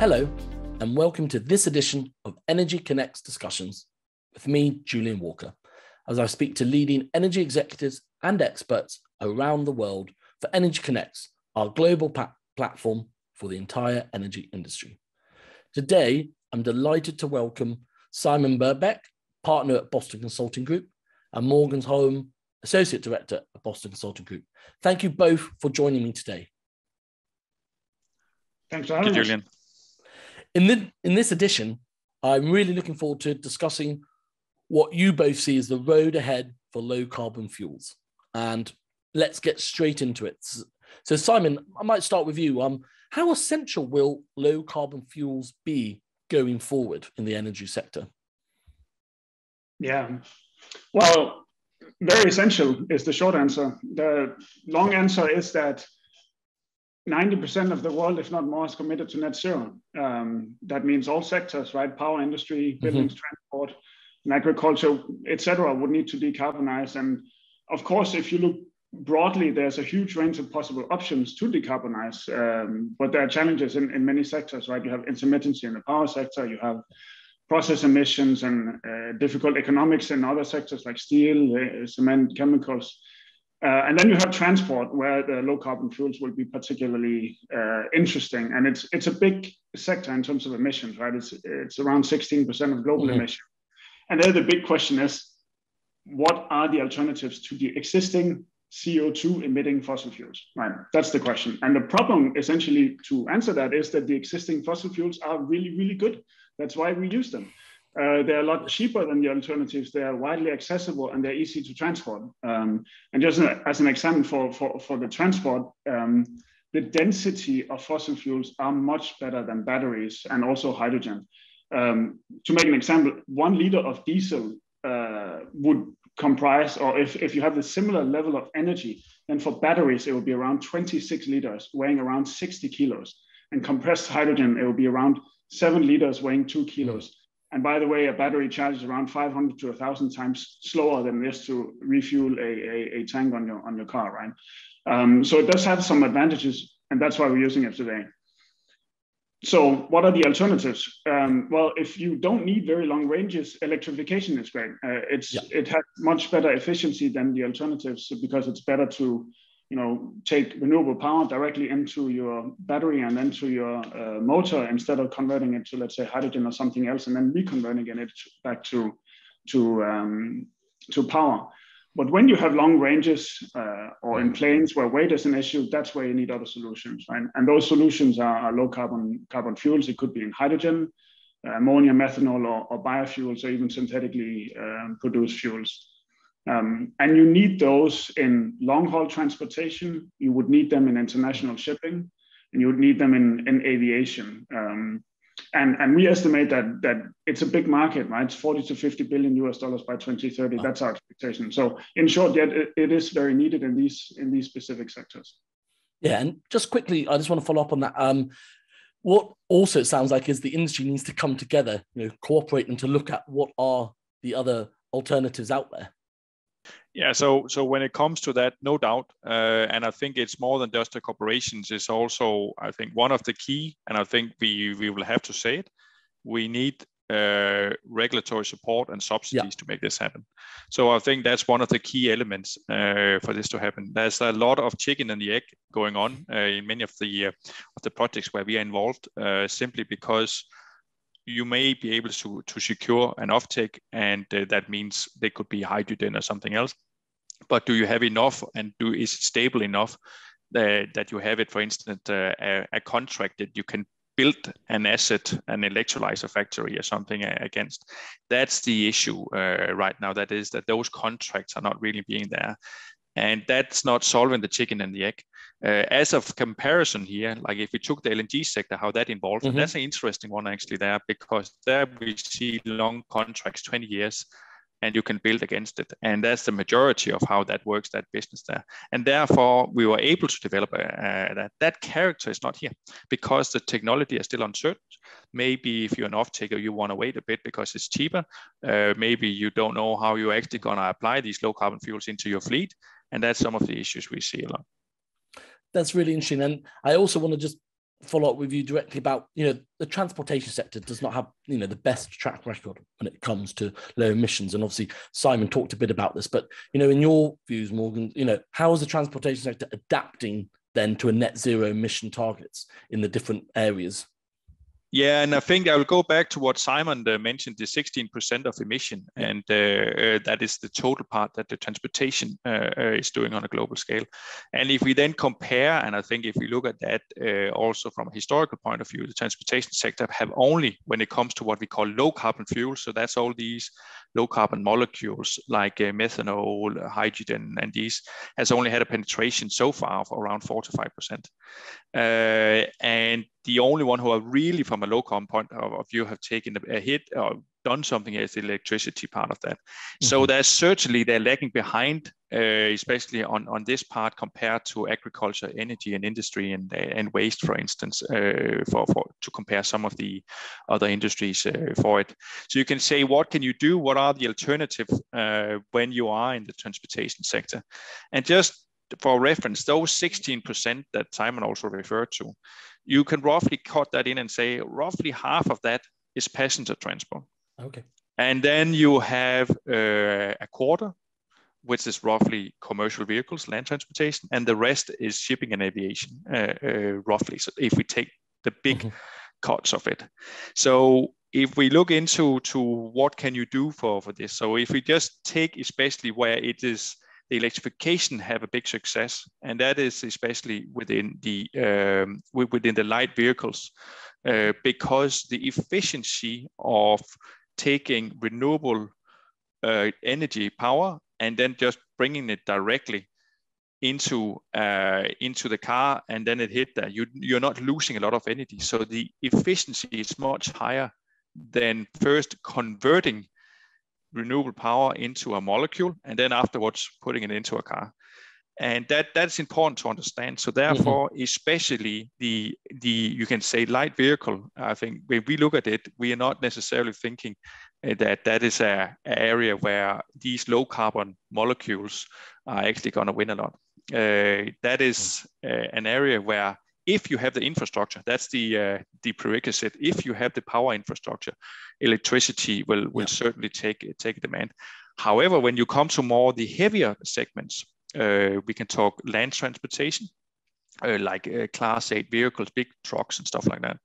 Hello, and welcome to this edition of Energy Connects Discussions with me, Julian Walker, as I speak to leading energy executives and experts around the world for Energy Connects, our global pa- platform for the entire energy industry. Today, I'm delighted to welcome Simon Birkebaek, partner at Boston Consulting Group, and Mogens Holm, associate director at Boston Consulting Group. Thank you both for joining me today. Thanks for having Julian. In, the, in this edition, I'm really looking forward to discussing what you both see as the road ahead for low carbon fuels. And let's get straight into it. So, Simon, I might start with you. Um, how essential will low carbon fuels be going forward in the energy sector? Yeah, well, very essential is the short answer. The long answer is that 90% of the world, if not more, is committed to net zero. Um, that means all sectors, right? Power industry, mm-hmm. buildings, mm-hmm. transport, and agriculture, etc., would need to decarbonize. And of course, if you look broadly, there's a huge range of possible options to decarbonize, um, but there are challenges in, in many sectors, right? You have intermittency in the power sector, you have process emissions and uh, difficult economics in other sectors like steel, uh, cement, chemicals. Uh, and then you have transport, where the low carbon fuels will be particularly uh, interesting, and it's it's a big sector in terms of emissions, right? It's it's around 16% of global mm-hmm. emissions, and there the big question is, what are the alternatives to the existing CO2 emitting fossil fuels? Right, that's the question. And the problem, essentially, to answer that is that the existing fossil fuels are really really good. That's why we use them. Uh, they're a lot cheaper than the alternatives. They are widely accessible and they're easy to transport. Um, and just as an example for, for, for the transport, um, the density of fossil fuels are much better than batteries and also hydrogen. Um, to make an example, one liter of diesel uh, would comprise, or if, if you have a similar level of energy, then for batteries, it will be around 26 liters, weighing around 60 kilos. And compressed hydrogen, it will be around seven liters, weighing two kilos. And by the way, a battery charges around 500 to 1,000 times slower than it is to refuel a, a, a tank on your, on your car, right? Um, so it does have some advantages, and that's why we're using it today. So what are the alternatives? Um, well, if you don't need very long ranges, electrification is great. Uh, it's yeah. It has much better efficiency than the alternatives because it's better to you know, take renewable power directly into your battery and then to your uh, motor instead of converting it to, let's say, hydrogen or something else, and then reconverting it back to to um, to power. But when you have long ranges uh, or in planes where weight is an issue, that's where you need other solutions, right? And those solutions are, are low carbon carbon fuels. It could be in hydrogen, uh, ammonia, methanol, or, or, biofuels, or even synthetically um, produced fuels. Um, and you need those in long haul transportation, you would need them in international shipping, and you would need them in, in aviation. Um, and, and we estimate that, that it's a big market, right? It's 40 to 50 billion US dollars by 2030. Wow. That's our expectation. So in short, yet it, it is very needed in these in these specific sectors. Yeah, and just quickly, I just want to follow up on that. Um, what also it sounds like is the industry needs to come together, you know, cooperate and to look at what are the other alternatives out there. Yeah, so so when it comes to that, no doubt, uh, and I think it's more than just the corporations. It's also, I think, one of the key, and I think we we will have to say it. We need uh, regulatory support and subsidies yeah. to make this happen. So I think that's one of the key elements uh, for this to happen. There's a lot of chicken and the egg going on uh, in many of the uh, of the projects where we are involved, uh, simply because you may be able to, to secure an offtake, and uh, that means they could be hydrogen or something else. But do you have enough, and do is it stable enough that, that you have it, for instance, uh, a, a contract that you can build an asset, an electrolyzer factory or something against. That's the issue uh, right now. That is that those contracts are not really being there. And that's not solving the chicken and the egg. Uh, as of comparison here, like if we took the LNG sector, how that involves, mm-hmm. that's an interesting one actually there because there we see long contracts, 20 years, and you can build against it. And that's the majority of how that works, that business there. And therefore, we were able to develop uh, that. That character is not here because the technology is still uncertain. Maybe if you're an off taker, you want to wait a bit because it's cheaper. Uh, maybe you don't know how you're actually going to apply these low carbon fuels into your fleet. And that's some of the issues we see a lot that's really interesting. And I also want to just follow up with you directly about you know the transportation sector does not have you know the best track record when it comes to low emissions. And obviously simon talked a bit about this but you know in your views Mogens you know how is the transportation sector adapting then to a net zero emission targets in the different areas yeah, and I think I will go back to what Simon uh, mentioned, the 16% of emission, and uh, uh, that is the total part that the transportation uh, uh, is doing on a global scale. And if we then compare, and I think if we look at that uh, also from a historical point of view, the transportation sector have only, when it comes to what we call low carbon fuels, so that's all these low carbon molecules like methanol, hydrogen, and these, has only had a penetration so far of around 4 to 5%. and the only one who are really from a low carbon point of view have taken a hit or done something as the electricity part of that. Mm-hmm. So there's certainly they're lagging behind, uh, especially on, on this part compared to agriculture, energy, and industry and and waste, for instance, uh, for, for to compare some of the other industries uh, for it. So you can say, what can you do? What are the alternatives uh, when you are in the transportation sector? And just for reference, those 16% that Simon also referred to, you can roughly cut that in and say roughly half of that is passenger transport. Okay. And then you have uh, a quarter, which is roughly commercial vehicles, land transportation, and the rest is shipping and aviation, uh, uh, roughly. So if we take the big mm-hmm. cuts of it. So if we look into to what can you do for, for this? So if we just take especially where it is the electrification have a big success, and that is especially within the um, within the light vehicles, uh, because the efficiency of taking renewable uh, energy power and then just bringing it directly into uh, into the car and then it hit that you you're not losing a lot of energy. So the efficiency is much higher than first converting renewable power into a molecule and then afterwards putting it into a car and that that's important to understand so therefore mm-hmm. especially the the you can say light vehicle i think when we look at it we are not necessarily thinking uh, that that is a, a, area where these low carbon molecules are actually going to win a lot uh, that is uh, an area where if you have the infrastructure, that's the uh, the prerequisite. If you have the power infrastructure, electricity will will yeah. certainly take take demand. However, when you come to more the heavier segments, uh, we can talk land transportation, uh, like uh, class eight vehicles, big trucks and stuff like that.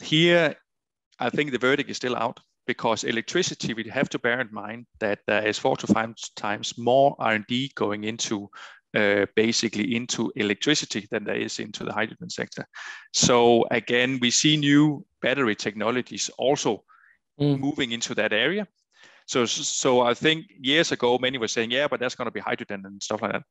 Here, I think the verdict is still out because electricity, we have to bear in mind that there is four to five times more R&D going into uh, basically into electricity than there is into the hydrogen sector. So again, we see new battery technologies also mm. moving into that area. So, so I think years ago, many were saying, yeah, but that's going to be hydrogen and stuff like that.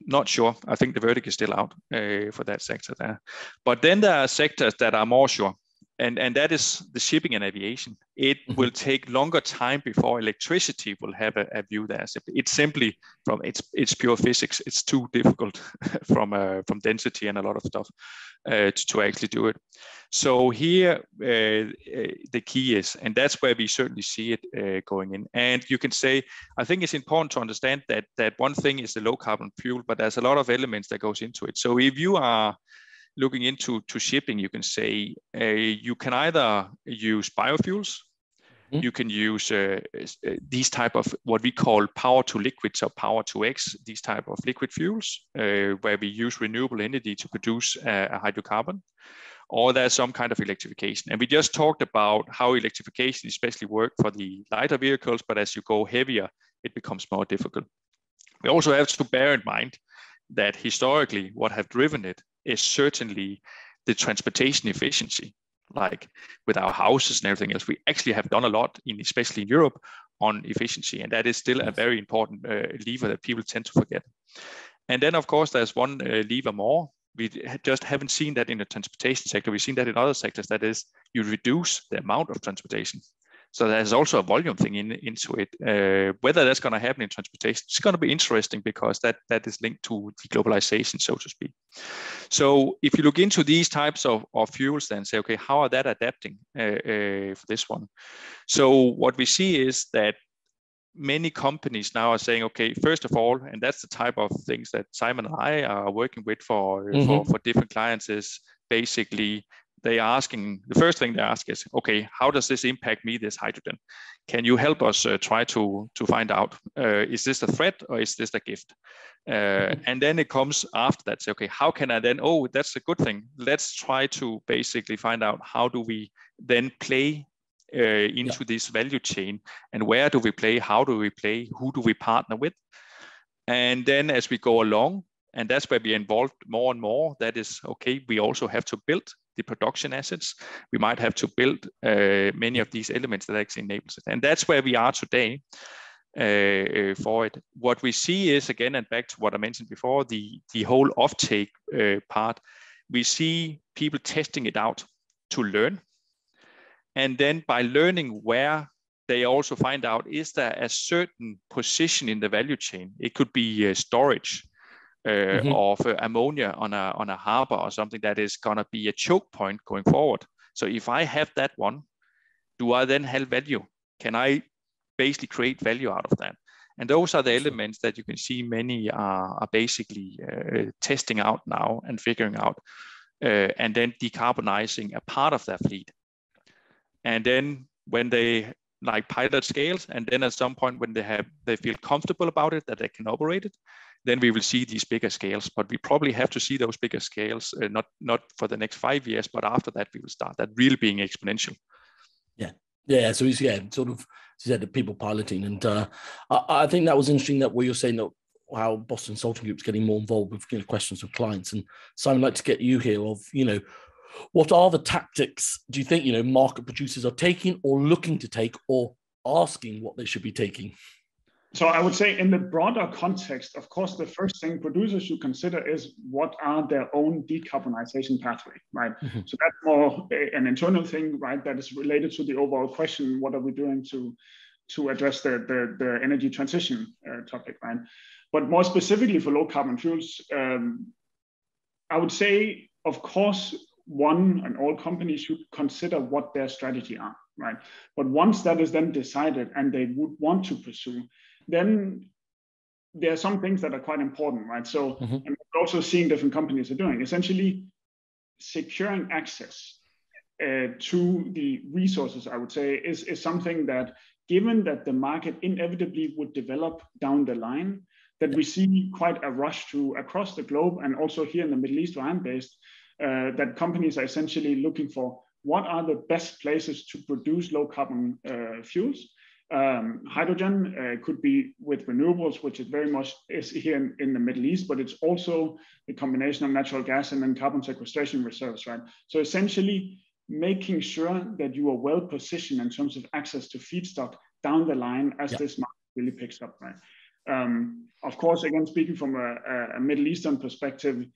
Not sure. I think the verdict is still out uh, for that sector there. But then there are sectors that are more sure and and that is the shipping and aviation. It mm-hmm. will take longer time before electricity will have a, a, view there. It's simply from it's it's pure physics. It's too difficult from uh, from density and a lot of stuff uh, to, to, actually do it. So here uh, uh, the key is, and that's where we certainly see it uh, going in. And you can say, I think it's important to understand that that one thing is the low carbon fuel, but there's a lot of elements that goes into it. So if you are looking into to shipping, you can say uh, you can either use biofuels, mm-hmm. you can use uh, uh, these type of what we call power to liquids or power to X, these type of liquid fuels, uh, where we use renewable energy to produce uh, a hydrocarbon, or there's some kind of electrification. And we just talked about how electrification especially work for the lighter vehicles, but as you go heavier, it becomes more difficult. We also have to bear in mind that historically what have driven it is certainly the transportation efficiency like with our houses and everything else. We actually have done a lot in especially in europe on efficiency and that is still a very important uh, lever that people tend to forget. And then of course there's one uh, lever more. We just haven't seen that in the transportation sector. We've seen that in other sectors. That is you reduce the amount of transportation so there's also a volume thing in, into it. Uh, whether that's going to happen in transportation, it's going to be interesting because that, that is linked to the globalization, so to speak. So if you look into these types of, of fuels, then say, okay, how are that adapting uh, uh, for this one? So what we see is that many companies now are saying, okay, first of all, and that's the type of things that Simon and I are working with for, mm-hmm. for, for different clients is basically they are asking the first thing they ask is okay how does this impact me this hydrogen can you help us uh, try to to find out uh, is this a threat or is this a gift uh, mm-hmm. and then it comes after that say okay how can i then oh that's a good thing let's try to basically find out how do we then play uh, into yeah. this value chain and where do we play how do we play who do we partner with and then as we go along and that's where we involved more and more that is okay we also have to build the production assets we might have to build uh, many of these elements that actually enables it and that's where we are today uh, uh, for it. What we see is again and back to what i mentioned before the the whole offtake uh, part we see people testing it out to learn. And then by learning where they also find out is there a certain position in the value chain? It could be uh, storage mm-hmm. of uh, ammonia on a on a harbor or something that is going to be a choke point going forward. So if I have that one, do I then have value? Can I basically create value out of that? And those are the elements that you can see many are, are basically uh, testing out now and figuring out, uh, and then decarbonizing a part of their fleet. And then when they like pilot scales, and then at some point when they have they feel comfortable about it that they can operate it, then we will see these bigger scales. But we probably have to see those bigger scales, uh, not not for the next five years, but after that we will start that really being exponential. Yeah, yeah. So it's yeah, sort of you said the people piloting, and uh, I, I, think that was interesting that what you're saying that how Boston Consulting Group's getting more involved with you know, questions of clients. And Simon, I'd like to get you here of you know what are the tactics do you think you know market producers are taking or looking to take or asking what they should be taking? So I would say in the broader context, of course, the first thing producers should consider is what are their own decarbonization pathway, right? Mm-hmm. So that's more an internal thing, right? That is related to the overall question: what are we doing to to address the the, the energy transition uh, topic, right? But more specifically for low carbon fuels, um, I would say, of course, one and all companies should consider what their strategy are, right? But once that is then decided and they would want to pursue, then there are some things that are quite important, right? So, mm-hmm. and we're also seeing different companies are doing essentially securing access uh, to the resources. I would say is is something that, given that the market inevitably would develop down the line, that we see quite a rush to across the globe and also here in the Middle East where I'm based, uh, that companies are essentially looking for what are the best places to produce low carbon uh, fuels um, hydrogen uh, could be with renewables, which is very much is here in, in, the Middle East, but it's also the combination of natural gas and then carbon sequestration reserves, right? So essentially making sure that you are well positioned in terms of access to feedstock down the line as yeah. this market really picks up, right? Um, of course, again, speaking from a, a Middle Eastern perspective,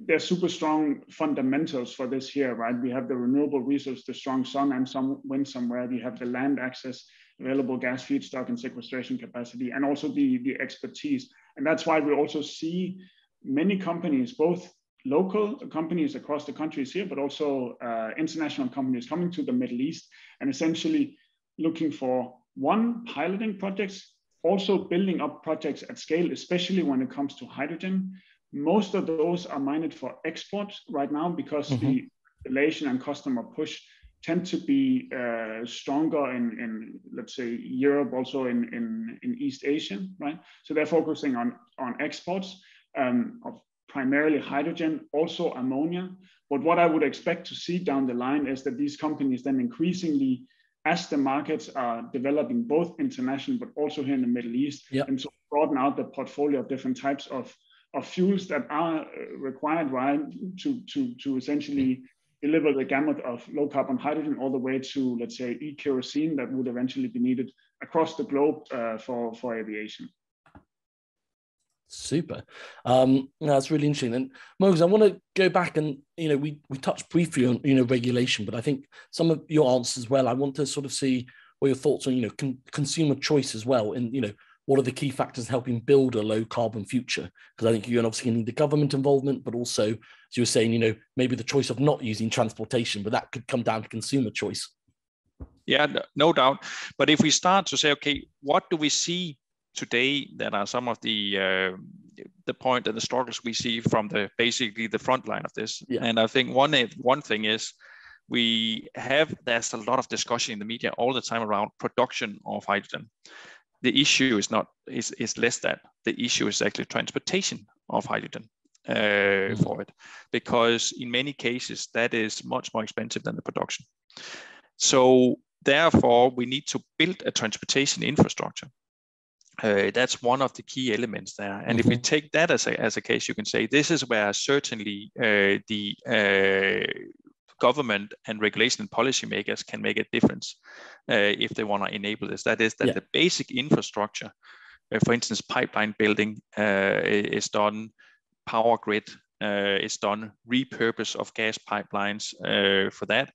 there's super strong fundamentals for this here, right? We have the renewable resource, the strong sun and some wind somewhere. We have the land access available gas feedstock and sequestration capacity, and also the, the expertise. And that's why we also see many companies, both local companies across the countries here, but also uh, international companies coming to the Middle East and essentially looking for one, piloting projects, also building up projects at scale, especially when it comes to hydrogen. Most of those are minded for export right now because mm-hmm. the regulation and customer push tend to be uh, stronger in, in, let's say, Europe, also in, in, in East Asia, right? So they're focusing on, on exports um, of primarily hydrogen, also ammonia. But what I would expect to see down the line is that these companies then increasingly, as the markets are developing both international but also here in the Middle East, yep. and so broaden out the portfolio of different types of, of fuels that are required, right, to, to, to essentially deliver the gamut of low carbon hydrogen all the way to, let's say, e-kerosene that would eventually be needed across the globe uh, for, for aviation. Super. Um, that's really interesting. And Mogens, I want to go back and, you know, we, we touched briefly on, you know, regulation, but I think some of your answers as well, I want to sort of see what your thoughts on, you know, con- consumer choice as well. And, you know, what are the key factors helping build a low carbon future? Because I think you're obviously going to need the government involvement, but also, as you were saying, you know, maybe the choice of not using transportation, but that could come down to consumer choice. Yeah, no doubt. But if we start to say, okay, what do we see today that are some of the uh, the point and the struggles we see from the basically the front line of this. Yeah. And I think one one thing is we have there's a lot of discussion in the media all the time around production of hydrogen. The issue is not is is less that the issue is actually transportation of hydrogen uh, mm-hmm. for it, because in many cases that is much more expensive than the production. So therefore, we need to build a transportation infrastructure uh, that's one of the key elements there. And mm-hmm. if we mm-hmm. take that as a, as a case, you can say this is where certainly uh, the uh, government and regulation and policymakers can make a difference uh, if they want to enable this. That is that yeah. the basic infrastructure, uh, for instance, pipeline building uh, is done, power grid is done, repurpose of gas pipelines for that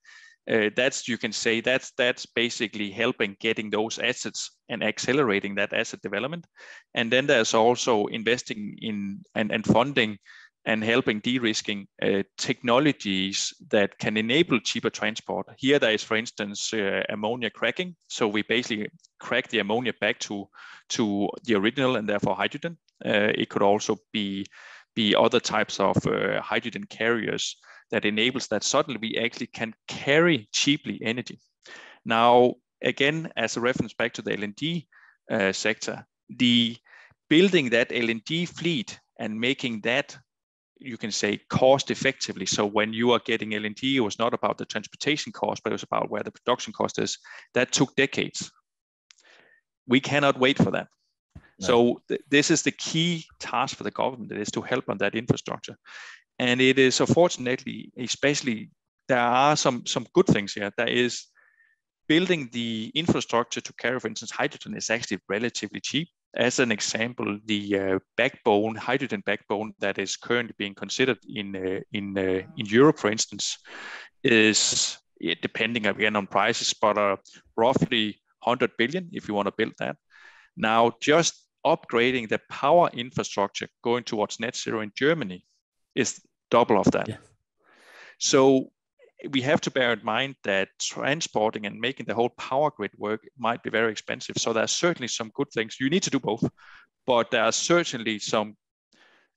uh, that's you can say that's that's basically helping getting those assets and accelerating that asset development and then there's also investing in and, and funding and helping de-risking uh, technologies that can enable cheaper transport. Here there is, for instance, uh, ammonia cracking. So we basically crack the ammonia back to, to the original and therefore hydrogen. Uh, it could also be, be other types of uh, hydrogen carriers that enables that suddenly we actually can carry cheaply energy. Now, again, as a reference back to the LNG uh, sector, the building that LNG fleet and making that you can say cost effectively. So when you are getting LNG, it was not about the transportation cost, but it was about where the production cost is. That took decades. We cannot wait for that. No. So th- this is the key task for the government is to help on that infrastructure. And it is unfortunately, especially, there are some, some good things here. There is building the infrastructure to carry, for instance, hydrogen is actually relatively cheap. As an example, the uh, backbone, hydrogen backbone that is currently being considered in uh, in uh, in Europe, for instance, is depending again on prices, but uh, roughly 100 billion if you want to build that. Now, just upgrading the power infrastructure going towards net zero in Germany is double of that. Yeah. So we have to bear in mind that transporting and making the whole power grid work might be very expensive. So there are certainly some good things. You need to do both, but there are certainly some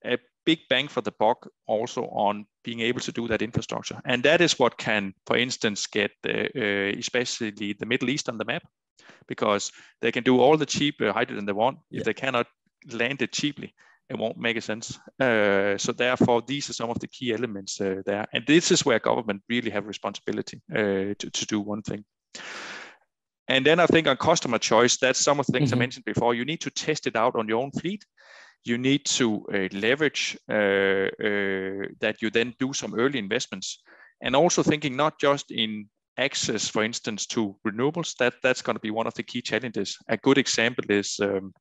a big bang for the buck also on being able to do that infrastructure. And that is what can, for instance, get uh, uh, especially the Middle East on the map, because they can do all the cheap uh, hydrogen they want. If yeah. they cannot land it cheaply, it won't make a sense. Uh, so therefore, these are some of the key elements uh, there. And this is where government really have responsibility uh, to, to do one thing. And then I think on customer choice, that's some of the things mm-hmm. I mentioned before. You need to test it out on your own fleet. You need to uh, leverage uh, uh, that you then do some early investments. And also thinking not just in access, for instance, to renewables, that, that's going to be one of the key challenges. A good example is um,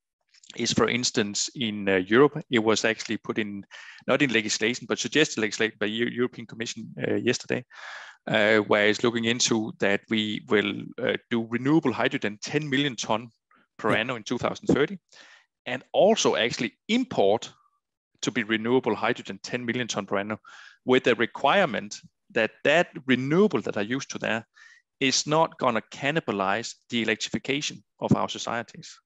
is, for instance, in uh, Europe, it was actually put in, not in legislation, but suggested legislation by the European Commission uh, yesterday, uh, where it's looking into that we will uh, do renewable hydrogen 10 million ton per yeah. annum in 2030, and also actually import to be renewable hydrogen 10 million ton per annum with the requirement that that renewable that are used to there is not going to cannibalize the electrification of our societies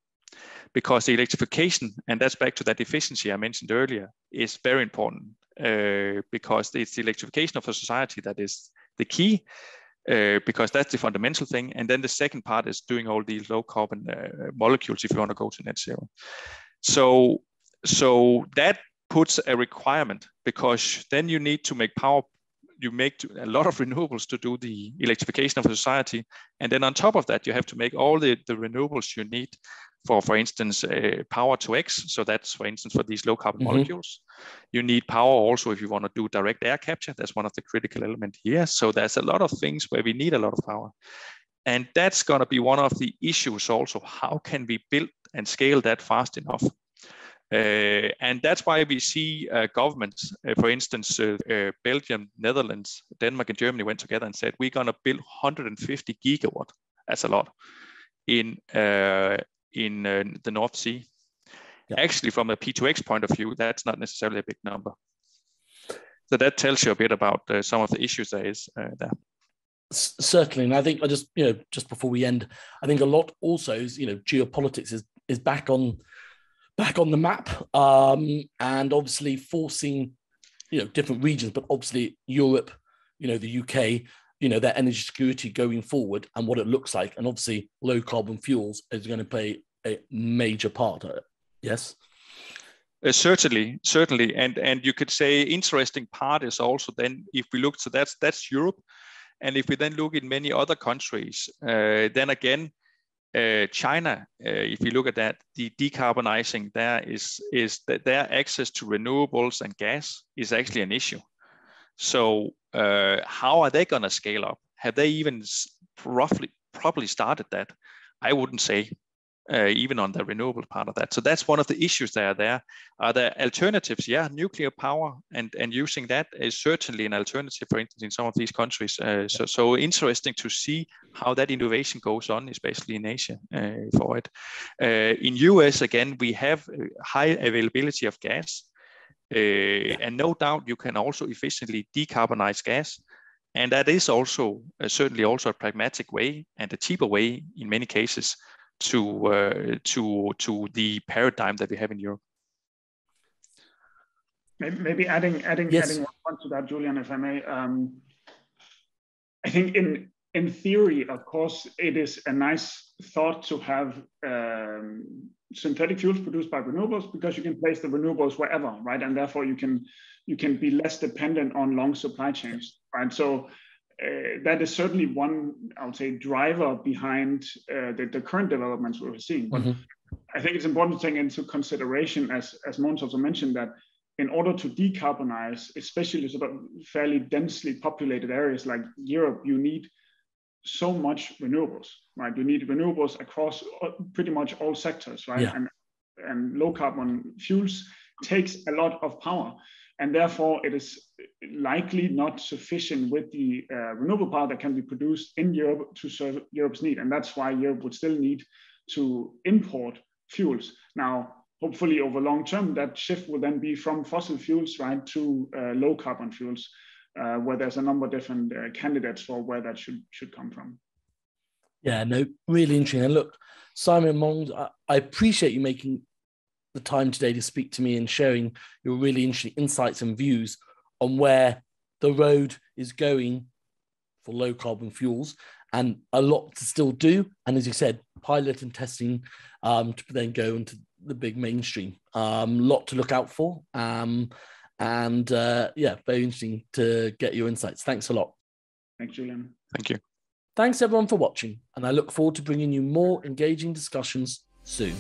because the electrification, and that's back to that efficiency I mentioned earlier, is very important uh, because it's the electrification of a society that is the key. Uh, because that's the fundamental thing. And then the second part is doing all these low carbon uh, molecules if you want to go to net zero. So, so that puts a requirement because then you need to make power you make a lot of renewables to do the electrification of society. And then on top of that, you have to make all the, the renewables you need for, for instance, uh, power to X. So that's, for instance, for these low carbon mm-hmm. molecules. You need power also if you want to do direct air capture. That's one of the critical elements here. So there's a lot of things where we need a lot of power. And that's going to be one of the issues also. How can we build and scale that fast enough? Uh, and that's why we see uh, governments, uh, for instance, uh, uh, Belgium, Netherlands, Denmark, and Germany went together and said, we're going to build 150 gigawatt. That's a lot in uh, in the North Sea. Yeah. Actually, from a P2X point of view, that's not necessarily a big number. So that tells you a bit about some of the issues there is there certainly and i think i just you know just before we end i think a lot also is you know geopolitics is is back on back on the map, um, and obviously forcing you know different regions, but obviously Europe, you know the UK, you know their energy security going forward and what it looks like, and obviously low carbon fuels is going to play a major part of it. Yes. Uh, certainly, certainly, and and you could say interesting part is also then if we look so that's that's Europe, and if we then look in many other countries, uh, then again, uh, China, uh, if you look at that, the decarbonizing there is is that their access to renewables and gas is actually an issue. So uh, how are they going to scale up? Have they even roughly probably started that? I wouldn't say uh, even on the renewable part of that. So that's one of the issues that are there. Are there alternatives? Yeah, nuclear power and, and using that is certainly an alternative, for instance, in some of these countries. Uh, so, so interesting to see how that innovation goes on, especially in Asia uh, for it. Uh, in US, again, we have high availability of gas. Uh, and no doubt you can also efficiently decarbonize gas. And that is also uh, certainly also a pragmatic way and a cheaper way in many cases to uh, to to the paradigm that we have in Europe. Maybe, maybe adding adding yes. adding one to that, Julian, if I may. Um, I think in in theory, of course, it is a nice thought to have um, synthetic fuels produced by renewables because you can place the renewables wherever, right? And therefore, you can you can be less dependent on long supply chains, right? So uh, that is certainly one, I would say, driver behind uh, the, the, current developments we're seeing. Mm-hmm. I think it's important to take into consideration, as, as Mogens also mentioned, that in order to decarbonize, especially sort of fairly densely populated areas like Europe, you need so much renewables, right? You need renewables across pretty much all sectors, right? Yeah. And, and low carbon fuels takes a lot of power and therefore it is likely not sufficient with the uh, renewable power that can be produced in Europe to serve Europe's need. And that's why Europe would still need to import fuels. Now, hopefully over long term, that shift will then be from fossil fuels, right, to uh, low carbon fuels, uh, where there's a number of different uh, candidates for where that should, should come from. Yeah, no, really interesting. And look, Simon Mogens, I, I appreciate you making the time today to speak to me and sharing your really interesting insights and views on where the road is going for low carbon fuels and a lot to still do. And as you said, pilot and testing um, to then go into the big mainstream. A um, lot to look out for. Um, and uh, yeah, very interesting to get your insights. Thanks a lot. Thanks, Julian. Thank you. Thanks everyone for watching, and I look forward to bringing you more engaging discussions soon.